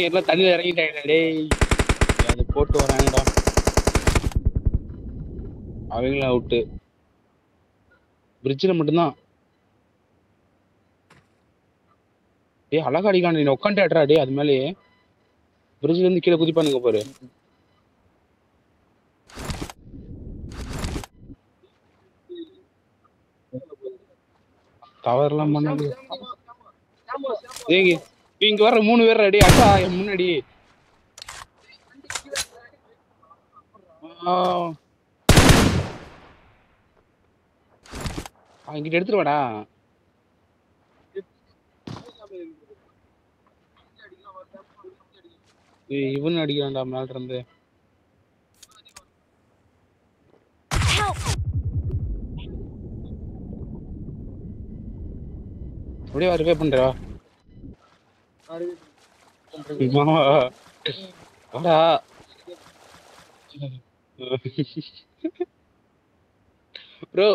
எல்லாம் தண்ணியில இறங்கிட்டாங்கடா டேய். அது போட்டு வராங்கடா. அவங்களும் அவுட்டு பிரிட்ஜில் மட்டும்தான். ஏய் அழகா அடிக்கான நீ உட்காந்துட்டா டேய் அது மேலேயே. பிரிட்ஜ்ல இருந்து கீழே குதிப்பானுங்க பாரு. தவறுலாம் பண்ணாது ஏங்க இங்க வர மூணு பேர் ரெடி அக்கா என் முன்னாடி. ஆ. ஆ, இங்கிட்ட எடுத்துட்டு வாடா. இவன் அடிக்கிறான்டா மேல இருந்து அப்படியே ரிவே பண்றா வாடா. ப்ரோ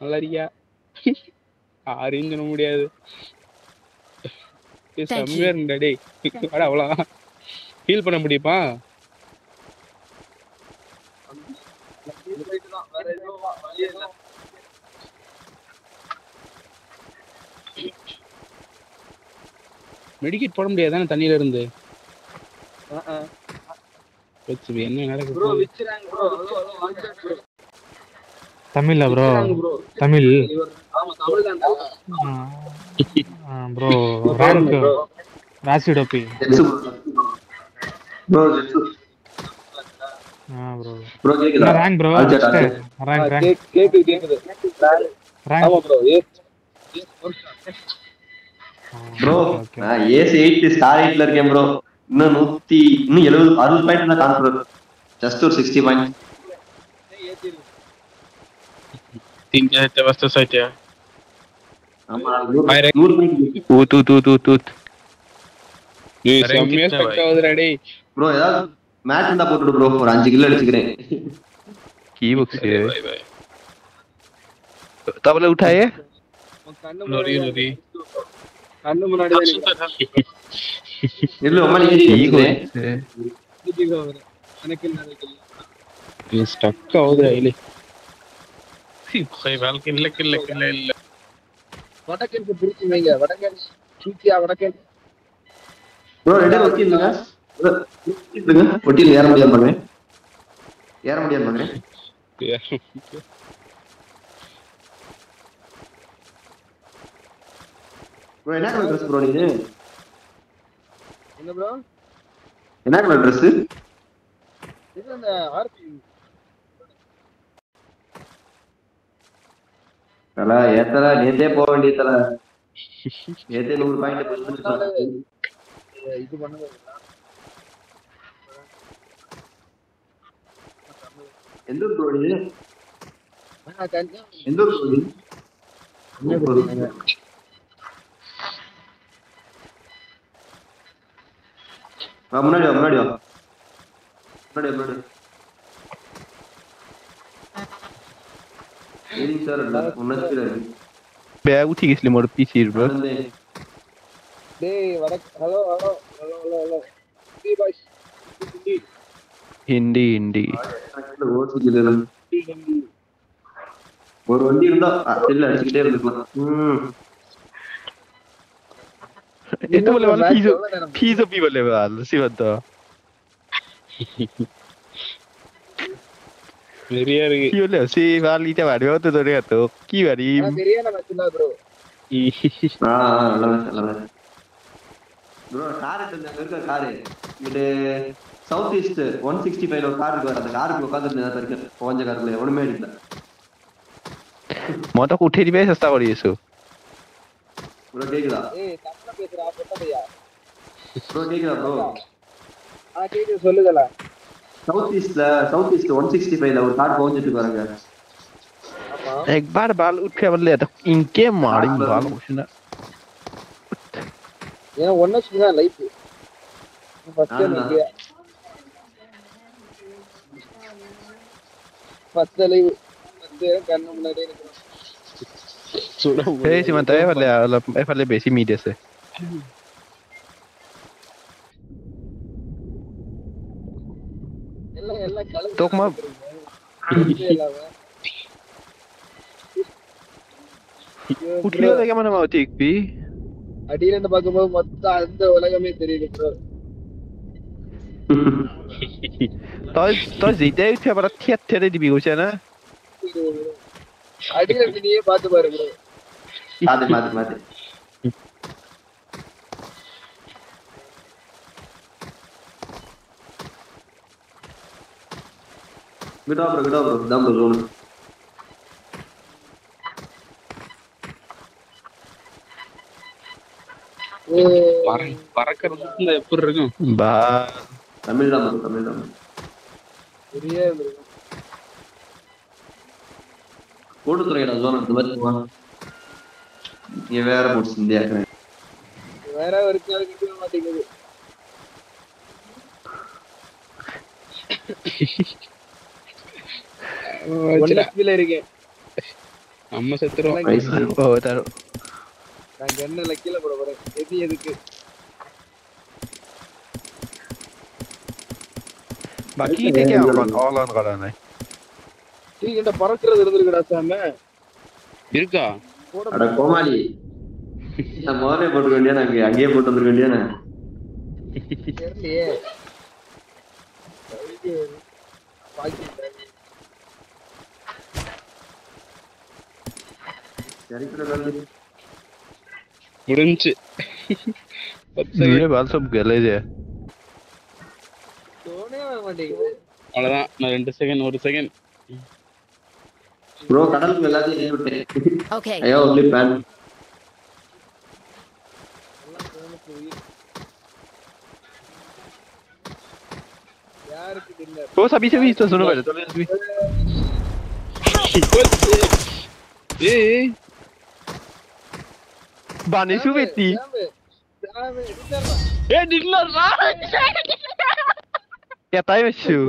நல்லா இருக்கியா? யாரையும் சொல்ல முடியாது. செம்மையா இருந்தா டேய். வாடா அவ்வளோ ஃபீல் பண்ண முடியுமா? மெடிக்கேட் போட முடியாதானே தண்ணியில இருந்து என்ன நடக்குது? தமிழ்ல ப்ரோ தமிழ் ப்ரோ ரேங்க் ராசிடோபி. ப்ரோ ஆ ப்ரோ ப்ரோ கேக்குதா? Rank bro. ரேங்க் ரேங்க் கேக்குது? கேக்குது. Rank bro ப்ரோ நான் ஏசி எயிட் ஸ்டார் எயிட்ல இருக்கேன் ப்ரோ இன்னும் நூத்தி இன்னும் எழுபது அறுபது பாயிண்ட் தான் கான்ஃபர் ஜஸ்ட் ஒரு sixty point Tinha até bastante site, ja. ஆமா நூறு Direct. நூறு point Ut, ut, ut, ut, ut. டேய் Rank செம்மையா கிட்ட ஸ்பெக்ட் ஆகுதுடா டேய் ப்ரோ ஏதாவது மேட்ச் இருந்தா போட்டுடு ப்ரோ ஒரு அஞ்சு கிலோ அடிச்சுக்கிறேன் Keybox है तबला उठाए लोरी लोरी கண்ணு முன்னாடி இல்ல ரொம்ப எனக்கு நீ ஸ்டக் ஆகுது ஐலி. போய் வாழ்க்கை இல்ல இல்ல இல்ல ஏற முடியாது. ப்ரோ என்ன கலர் ட்ரெஸ் ப்ரோ நீங்க என்ன ப்ரோ என்ன கலர் ட்ரெஸ் இது அந்த ஆர்பி தல ஏத்தல நேத்தே போக வேண்டிய தல நேத்தே நூறு பாயிண்ட் இது பண்ணுங்க. எந்த ப்ரோ கண்டிப்பா. எந்த ப்ரோ நீங்க என்ன கொடுத்தீங்க? வா முன்னாடி வா முன்னாடி வா. முன்னாடி முன்னாடி சார் இல்ல முன்னாடி பே ஊத்தி Kisli hello hello hello hello hello. D boys. Hindi Hindi ஒரு வண்டி இருந்தா இல்ல அடிச்சுக்கிட்டே இருந்துக்கலாம். ம் itu boleh malah piso piso pi boleh malah si betul நிறைய இருக்கு ki boleh si bali ta bari waktu tu dia tu ki bari சரியான மேட்ச் தான் ப்ரோ ஆ ஆ, நல்ல match, நல்ல match. bro கார் எடுத்து இருக்க காரு இது south east one sixty five ஒரு கார் இருக்கு அந்த காருக்கு உட்காந்துருந்தேன் வரைக்கும் கொஞ்ச காருக்குள்ள ஒண்ணுமே அடிக்கல mau tak uthi di biasa tak bari eso bro கேக்குதா ஏய் தப்பா பேசுறா பொட்டதையா ப்ரோ கேக்குதா ப்ரோ ஆ கேக்குது சொல்லுதல சவுத் ஈஸ்ட்ல சவுத் ஈஸ்ட் 165ல ஒரு கார் போஞ்சிட்டு பாருங்க एक बार बाल उठ के बदले तो इनके मारिंग बाल कुछ ना ये ना वन चीज़ ना लाइफ फ़र्स्ट नहीं India first life first time करने में लड़े অলপ এইফালে বেছি মিড আছে எல்லாம் எல்லாம் கலந்து তোক মই இல்லாம উঠলিও লাগে মানে মই ঠিক পি அடியில இருந்து பார்க்கும்போது மொத்தம் அந்த உலகமே தெரியுது ப்ரோ তই তই যেতিয়াই উঠিয়া পাৰা থিয়াত থিয়াতে দিবি কৈছে না அடியில இருந்து நீயே பார்த்து பாரு ப்ரோ மாத்து மாத்து மாத்து விடா ப்ரோ விடா ப்ரோ தான் ப்ரோ ஜோன் பறக்கிறது எப்படி இருக்கும்? বা தமிழ் தான் தமிழ் தான் பெரிய போட்டு துறையடா ஜோன் எடுத்து வச்சுக்குவா நீ வேற போட்டு வேற ஒரு கால் கிடைக்க மாட்டேங்குது. நம்ம செத்துறோம் நான் கண்ணுல போட போறேன். எது எதுக்கு? பக்கி டேக்கே ஆன் ஆன் கடானே இருக்கா? அட கோமாளி நான் முதலே போட்டுக்க வேண்டியா நான் அங்கேயே போட்டு வந்துருக்க வேண்டியா நான் முடிஞ்சு வாட்ஸ்அப் கலேஜ் நான் ரெண்டு செகண்ட் ஒரு second. Bro, kanan tuh melati ini udah. Ayo lebih ban. Oh, sabi sabi itu sunu kan? Sabi sabi. Hei, eh, eh. ban itu beti. Eh, di luar. Ah, ya, tapi sih.